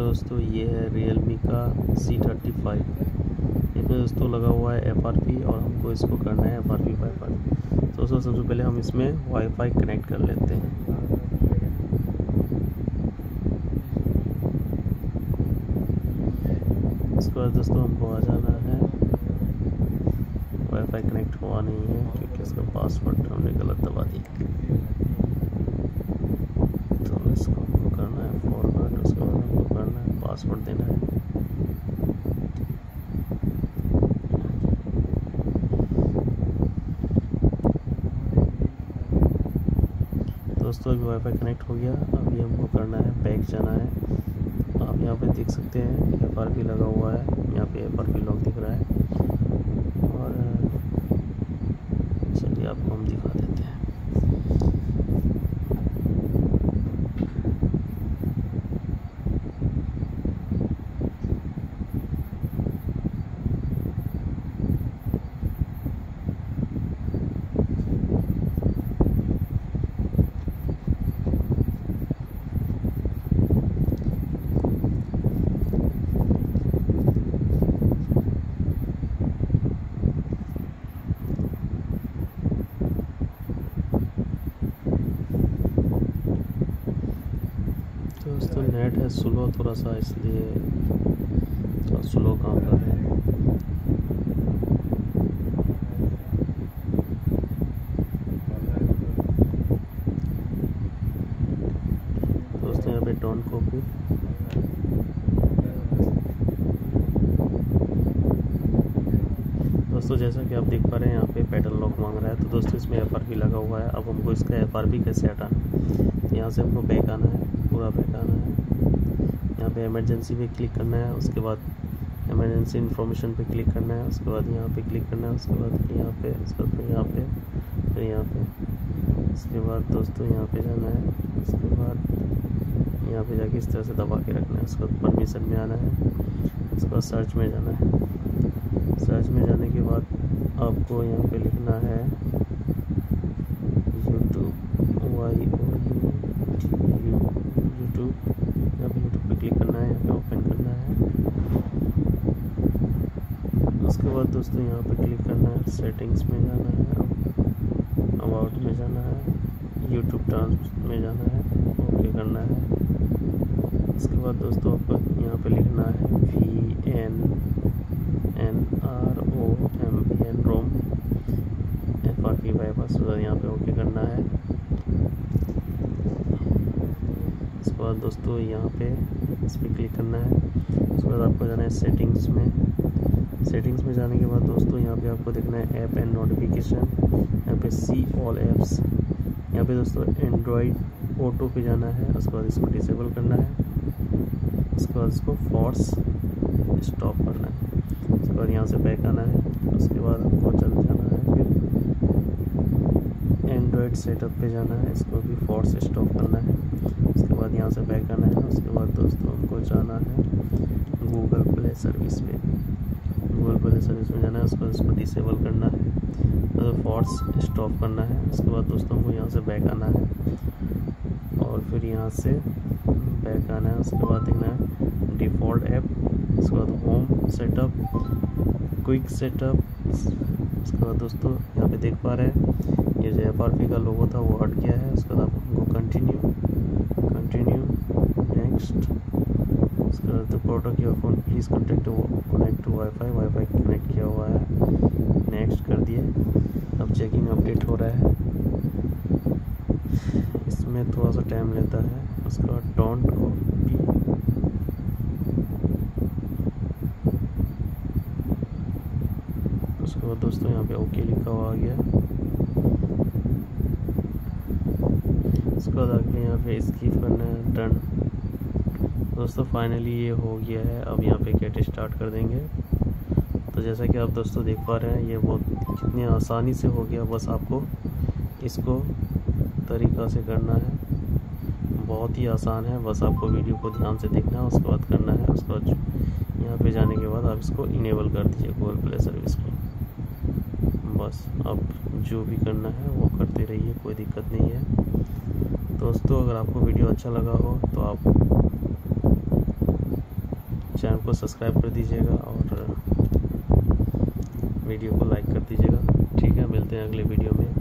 Hello दोस्तों, ये है रियल मी का सी थर्टी फाइव इसमें दोस्तों लगा हुआ है एफ़ आर पी और हमको इसको करना है एफ़ आर पी बाई तो दोस्तों, सबसे पहले हम इसमें वाईफाई कनेक्ट कर लेते हैं। इसके बाद दोस्तों, हमको आ जाना है। वाईफाई कनेक्ट हुआ नहीं है, क्योंकि इसका पासवर्ड हमने गलत दबा दिया पासवर्ड देना है दोस्तों अभी वाईफाई कनेक्ट हो गया। अभी हमको करना है बैग जाना है। आप यहाँ पे देख सकते हैं एफ़ आर पी लगा हुआ है। यहाँ पे एफ़ आर पी लॉक दिख रहा है। और, चलिए आपको हम दिखा देते हैं। दोस्तों नेट है, स्लो थोड़ा सा इसलिए थोड़ा स्लो काम कर रहे हैं। दोस्तों, यहाँ पे डोंट कॉपी दोस्तों, जैसा कि आप देख पा रहे हैं, यहाँ पे पैडल लॉक मांग रहा है। तो दोस्तों, इसमें एफ़ भी लगा हुआ है। अब हमको इसका एफ़ भी कैसे हटाना है? यहाँ से हमको बैक आना है। पूरा बैक आना है। यहाँ पे इमरजेंसी पे क्लिक करना है, उसके बाद इमरजेंसी इन्फॉर्मेशन पे क्लिक करना है, उसके बाद यहाँ पे क्लिक करना है, उसके बाद फिर यहाँ पे, उसके बाद फिर यहाँ पे, फिर यहाँ पे। उसके बाद दोस्तों यहाँ पे जाना है, उसके बाद यहाँ पे जाके इस तरह से दबा के रखना है, उसके बाद परमिशन में आना है, उसके बाद सर्च में जाना है। सर्च में जाने के बाद आपको यहाँ पे लिखना है YouTube y o u YouTube यहाँ पे यूट्यूब पे क्लिक करना है यहाँ पे ओपन करना है उसके बाद दोस्तों यहाँ पे क्लिक करना है सेटिंग्स में जाना है अबाउट में जाना है यूट्यूब टर्म्स में जाना है ओके करना है। उसके बाद दोस्तों आपको यहाँ पे लिखना है v n n r o m p n ROM f r p bypass यहाँ पे ओके करना है। उसके बाद दोस्तों यहाँ पे इस पर क्लिक करना है। उसके बाद आपको जाना है सेटिंग्स में। सेटिंग्स में जाने के बाद दोस्तों, यहाँ पे आपको देखना है ऐप एंड नोटिफिकेशन यहाँ पे सी ऑल एप्स यहाँ पे दोस्तों एंड्रॉयड ऑटो पे जाना है, उसके बाद इसको डिसेबल करना है। उसके बाद इसको फोर्स स्टॉप करना है। उसके बाद यहाँ से बैक आना है। उसके बाद आपको चल जाना है फिर एंड्रॉयड सेटअप पे जाना है। इसको भी फोर्स स्टॉप करना है। उसके बाद यहाँ से बैक आना है। उसके बाद दोस्तों, हमको जाना है गूगल प्ले सर्विस पे। प्ले सर्विस में जाना है, उसको इसको डिसेबल करना है तो फोर्स स्टॉप करना है, उसके बाद दोस्तों हमको यहाँ से बैक आना है, और फिर यहाँ से बैक आना है, उसके बाद देखना है डिफ़ॉल्ट ऐप उसके बाद होम सेटअप क्विक सेटअप उसके बाद दोस्तों यहाँ पे देख पा रहे हैं, ये जो एफ़ आर पी का लोगो था वो हट गया है, उसके बाद आपको कंटिन्यू कंटिन्यू नेक्स्ट उसके product your phone please connect connect to wifi wifi connect किया हुआ है। नेक्स्ट कर दिए। अब चेकिंग अपडेट हो रहा है। इसमें थोड़ा सा टाइम लेता है। उसके डोंट कॉपी उसके बाद दोस्तों यहाँ पे ओके लिखा हुआ आ गया। उसके बाद आगे यहाँ पे स्कीप करना है डन दोस्तों फाइनली ये हो गया है। अब यहाँ पे गेट स्टार्ट कर देंगे। तो जैसा कि आप दोस्तों देख पा रहे हैं, ये बहुत कितनी आसानी से हो गया। बस आपको इसको तरीक़ा से करना है। बहुत ही आसान है। बस आपको वीडियो को ध्यान से देखना है, उसके बाद करना है। उसके बाद यहाँ पे जाने के बाद आप इसको इनेबल कर दीजिए गूगल प्ले सर्विस को। बस अब जो भी करना है, वो करते रहिए, कोई दिक्कत नहीं है। दोस्तों, अगर आपको वीडियो अच्छा लगा हो तो आप चैनल को सब्सक्राइब कर दीजिएगा और वीडियो को लाइक कर दीजिएगा। ठीक है, मिलते हैं अगले वीडियो में।